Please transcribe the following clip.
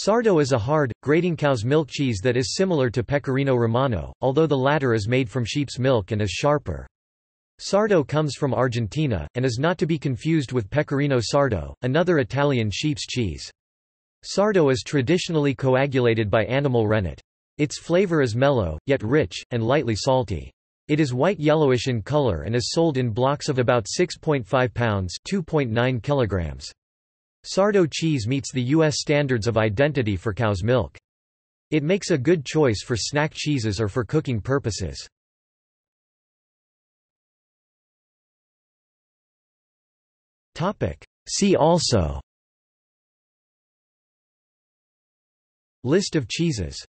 Sardo is a hard, grating cow's milk cheese that is similar to Pecorino Romano, although the latter is made from sheep's milk and is sharper. Sardo comes from Argentina, and is not to be confused with Pecorino Sardo, another Italian sheep's cheese. Sardo is traditionally coagulated by animal rennet. Its flavor is mellow, yet rich, and lightly salty. It is white-yellowish in color and is sold in blocks of about 6.5 pounds 2.9 kilograms. Sardo cheese meets the U.S. standards of identity for cow's milk. It makes a good choice for snack cheeses or for cooking purposes. See also List of cheeses